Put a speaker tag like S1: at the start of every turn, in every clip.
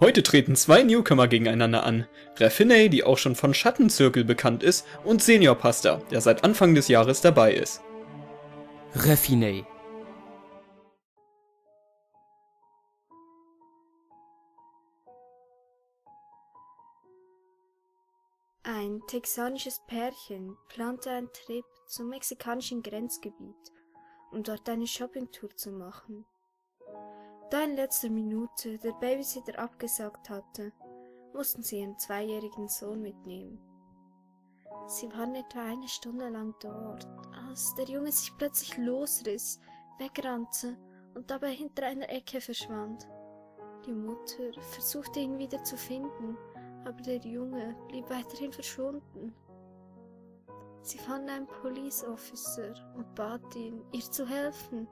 S1: Heute treten zwei Newcomer gegeneinander an. Raffiney, die auch schon von Schattenzirkel bekannt ist, und Senior Pasta, der seit Anfang des Jahres dabei ist.
S2: Raffiney.
S3: Ein texanisches Pärchen plante einen Trip zum mexikanischen Grenzgebiet, um dort eine Shoppingtour zu machen. Da in letzter Minute der Babysitter abgesagt hatte, mussten sie ihren zweijährigen Sohn mitnehmen. Sie waren etwa eine Stunde lang dort, als der Junge sich plötzlich losriss, wegrannte und dabei hinter einer Ecke verschwand. Die Mutter versuchte ihn wieder zu finden, aber der Junge blieb weiterhin verschwunden. Sie fand einen Police Officer und bat ihn, ihr zu helfen.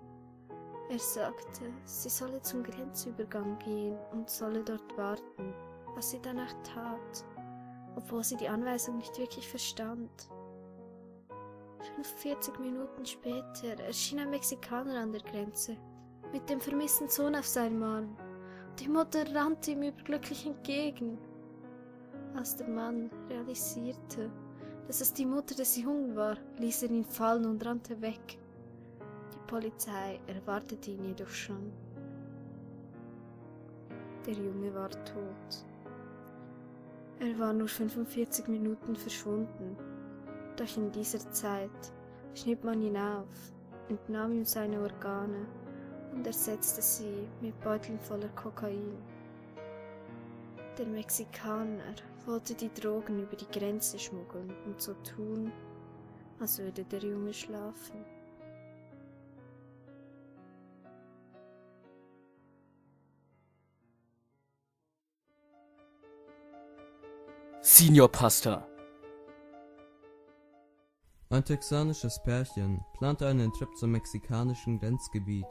S3: Er sagte, sie solle zum Grenzübergang gehen und solle dort warten, was sie danach tat, obwohl sie die Anweisung nicht wirklich verstand. 45 Minuten später erschien ein Mexikaner an der Grenze, mit dem vermissten Sohn auf seinem Arm. Die Mutter rannte ihm überglücklich entgegen. Als der Mann realisierte, dass es die Mutter des Jungen war, ließ er ihn fallen und rannte weg. Polizei erwartete ihn jedoch schon. Der Junge war tot. Er war nur 45 Minuten verschwunden, doch in dieser Zeit schnitt man ihn auf, entnahm ihm seine Organe und ersetzte sie mit Beuteln voller Kokain. Der Mexikaner wollte die Drogen über die Grenze schmuggeln und so tun, als würde der Junge schlafen.
S2: Senior Pasta.
S4: Ein texanisches Pärchen plante einen Trip zum mexikanischen Grenzgebiet,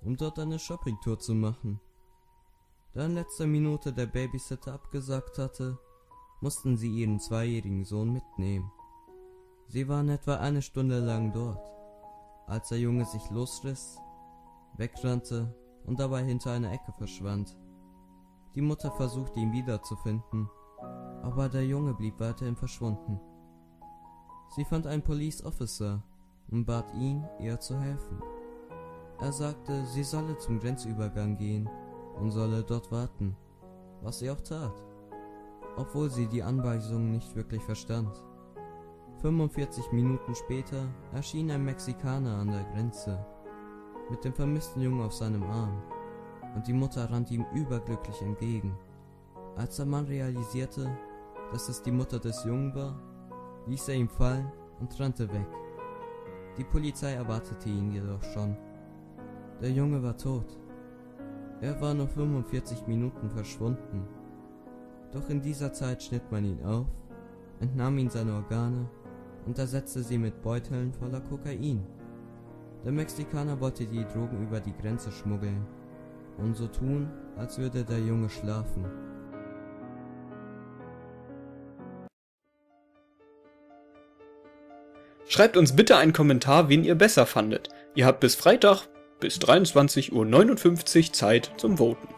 S4: um dort eine Shoppingtour zu machen. Da in letzter Minute der Babysitter abgesagt hatte, mussten sie ihren zweijährigen Sohn mitnehmen. Sie waren etwa eine Stunde lang dort, als der Junge sich losriss, wegrannte und dabei hinter einer Ecke verschwand. Die Mutter versuchte ihn wiederzufinden, aber der Junge blieb weiterhin verschwunden. Sie fand einen Police Officer und bat ihn, ihr zu helfen. Er sagte, sie solle zum Grenzübergang gehen und solle dort warten, was sie auch tat, obwohl sie die Anweisungen nicht wirklich verstand. 45 Minuten später erschien ein Mexikaner an der Grenze mit dem vermissten Jungen auf seinem Arm und die Mutter rannte ihm überglücklich entgegen. Als der Mann realisierte, dass es die Mutter des Jungen war, ließ er ihn fallen und rannte weg. Die Polizei erwartete ihn jedoch schon. Der Junge war tot. Er war nur 45 Minuten verschwunden. Doch in dieser Zeit schnitt man ihn auf, entnahm ihm seine Organe und ersetzte sie mit Beuteln voller Kokain. Der Mexikaner wollte die Drogen über die Grenze schmuggeln und so tun, als würde der Junge schlafen.
S1: Schreibt uns bitte einen Kommentar, wen ihr besser fandet. Ihr habt bis Freitag bis 23.59 Uhr Zeit zum Voten.